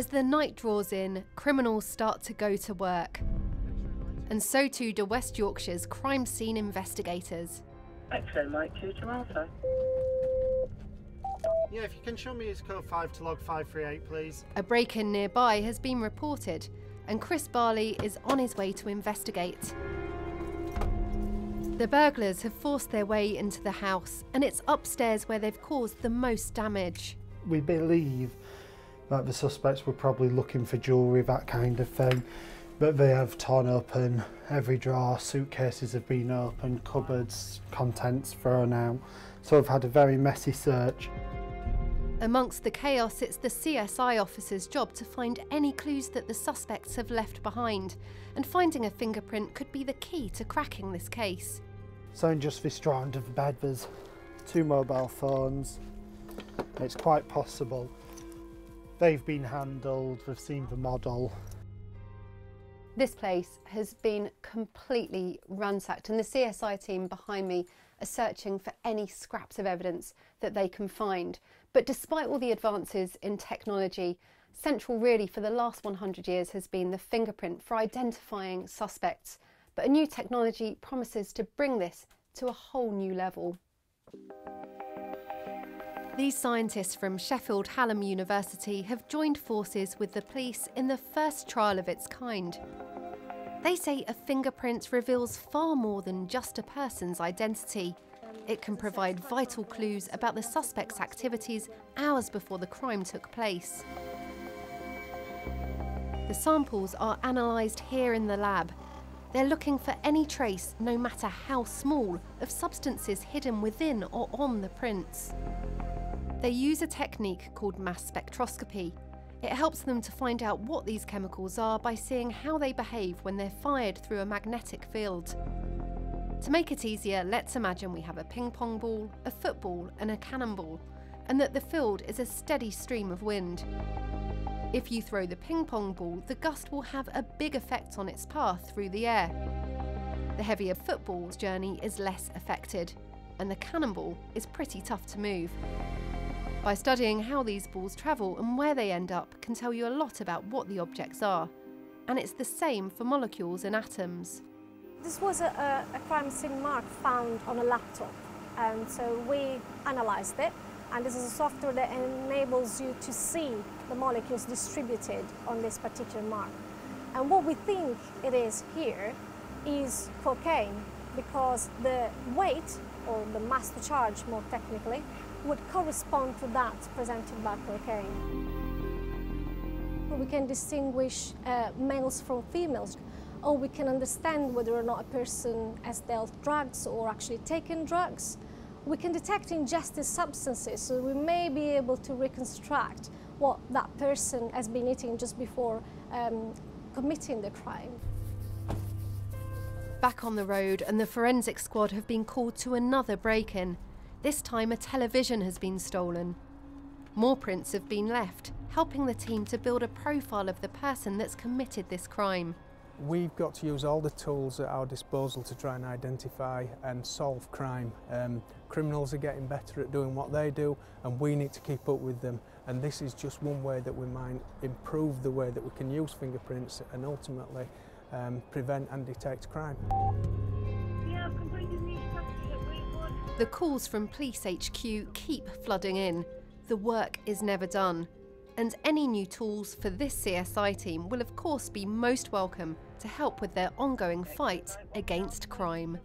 As the night draws in, criminals start to go to work. And so too do West Yorkshire's crime scene investigators. Echo Mike 2 to Alpha. Yeah, if you can show me his code 5 to log 538, please. A break in nearby has been reported, and Chris Barley is on his way to investigate. The burglars have forced their way into the house, and it's upstairs where they've caused the most damage. We believe that the suspects were probably looking for jewellery, that kind of thing. But they have torn open every drawer, suitcases have been opened, cupboards, contents thrown out. So I've had a very messy search. Amongst the chaos, it's the CSI officer's job to find any clues that the suspects have left behind, and finding a fingerprint could be the key to cracking this case. So in just this strand of the bed there's two mobile phones. It's quite possible they've been handled, we've seen the model. This place has been completely ransacked, and the CSI team behind me are searching for any scraps of evidence that they can find. But despite all the advances in technology, central really for the last 100 years has been the fingerprint for identifying suspects. But a new technology promises to bring this to a whole new level. These scientists from Sheffield Hallam University have joined forces with the police in the first trial of its kind. They say a fingerprint reveals far more than just a person's identity. It can provide vital clues about the suspect's activities hours before the crime took place. The samples are analysed here in the lab. They're looking for any trace, no matter how small, of substances hidden within or on the prints. They use a technique called mass spectroscopy. It helps them to find out what these chemicals are by seeing how they behave when they're fired through a magnetic field. To make it easier, let's imagine we have a ping pong ball, a football, and a cannonball, and that the field is a steady stream of wind. If you throw the ping pong ball, the gust will have a big effect on its path through the air. The heavier football's journey is less affected, and the cannonball is pretty tough to move. By studying how these balls travel and where they end up can tell you a lot about what the objects are. And it's the same for molecules and atoms. This was a, a, crime scene mark found on a laptop, and so we analyzed it. And this is a software that enables you to see the molecules distributed on this particular mark. And what we think it is here is cocaine, because the weight, or the mass to charge more technically, would correspond to that presented by cocaine. We can distinguish uh, males from females, or we can understand whether or not a person has dealt drugs or actually taken drugs. We can detect ingested substances, so we may be able to reconstruct what that person has been eating just before um, committing the crime. Back on the road, and the forensic squad have been called to another break in. This time, a television has been stolen. More prints have been left, helping the team to build a profile of the person that's committed this crime. We've got to use all the tools at our disposal to try and identify and solve crime. Um, criminals are getting better at doing what they do and we need to keep up with them and this is just one way that we might improve the way that we can use fingerprints and ultimately um, prevent and detect crime. The calls from Police HQ keep flooding in. The work is never done. And any new tools for this CSI team will, of course, be most welcome to help with their ongoing fight against crime.